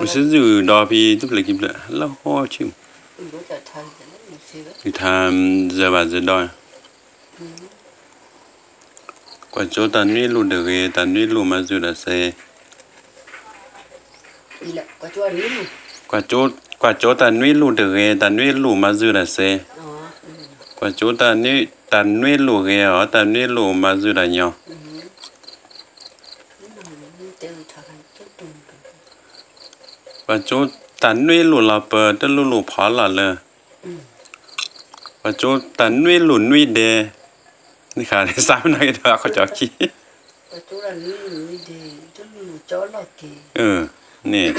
무슨지 나비 또 블랙 lâu 라 호치 thì tham giờ bà giờ đòi quả chỗ tàn nuôi luôn được cái tàn nuôi luôn mà dù là xe quả chỗ quả chỗ tàn nuôi luôn được cái tàn nuôi luôn mà dù là xe quả chỗ tàn nuôi tàn nuôi luôn cái ở tàn nuôi luôn mà dù là nhỏ. và chú tán nuôi lù là bờ đất lù lù phá là lờ và chú tán nuôi lù nuôi đề nên khả năng sao này đó có chó chi và chú là nuôi nuôi đề đất chó là kì ừ nè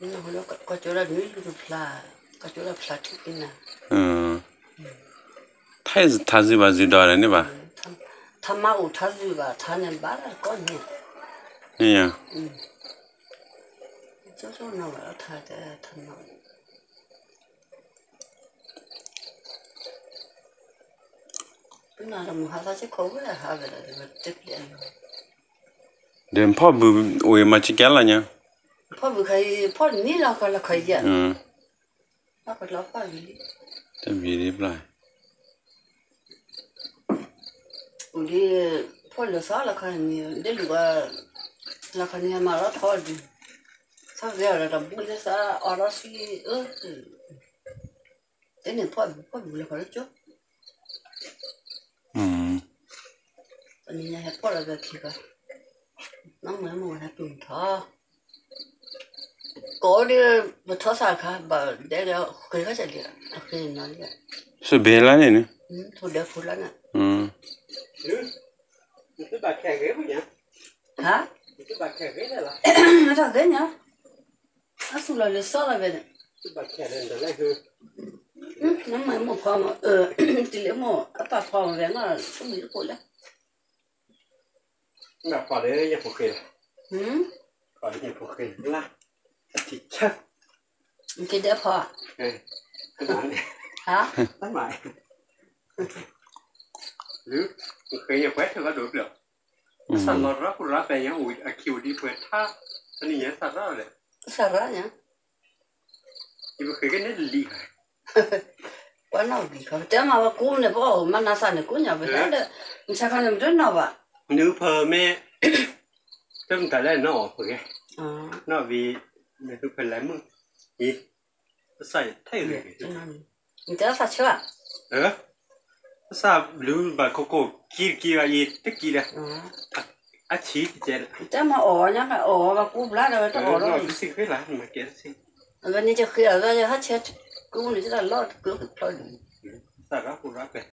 bây giờ nó có là nuôi lù là có chỗ là phá chút cái nào ừ thay thay gì bà gì đó đấy nè bà tham mà ủ thay gì bà thay nên bà là có nhiều นี่ยัง chỗ chỗ nào là tham cái tham mau cái nào là một hai ta sẽ khó cái là hai cái là để tiếp liền เดินพ่อบือโอ้ยมาชิแกละเนี่ย พ่อบุคยพ่อนี่เราก็เราเคยเยอะ อืม เราก็เราก็มี จะมีรีบไล อุลีพ่อเราสาวเราเคยมีเดี๋ยวว่าเราเคยมีมาเราทอดดิถ้าเดี๋ยวเราบุญจะสาอรสีเออเดี๋ยวนี้พ่อพ่อบุญเราก็จบ อืม ตอนนี้เนี่ยพ่อเราก็คิดว่าน้องเหมือนมันให้ตุ่มท้อก็เดี๋ยวมา lakanya marat hodi sa zera da bule sa arasi ö tene po po bule kare cho mm ani na hepo la ga kika nam mo mo na tun tha có đi một thó sa khá bà để để cái khác sẽ đi khi nó đi sự bê lắm này nữa. Thôi để phụ lắm à ừ. ừ. Cái bà kẹt ghế không hả? Nó đấy nhá nó lại về này cái bà khè này là lại hư. Ừ, nó mà một phòng mà ờ thì nếu mà ở bà phòng về nó không bị cổ lắm Bà phò đấy nhà phò khề. ừ Phò đấy nhà phò khề là thịt chắc. cái đẹp hả Ê, Cái này hả tắt lại. Ừ. Khề nhà quét thì có được được. อืม Sao nó rắc rắc này nhá, ui, à kiều đi quét tha. Nhưng mà khề cái nét lì. quá nào bị không thế mà cú này bỏ mà nó sao này cú nhà về đấy đấy mình sao không làm rất nào vậy Nữ phờ mẹ. Trong cái này nó phờ cái. à Nó vì mẹ tôi phải lấy. Ý. Nó xài thay rồi. mình thấy sao chưa ờ sao lưu bà cô cô kia kia gì tức kia là à chỉ cái chuyện thế mà ổ nhá cái ổ mà cú lá rồi nó ổ nó rồi cứ xin cái là mà cái xin. Rồi này cho khi ở đây hết chết. Cú này rất là lo cứ thôi sao đó cô đó về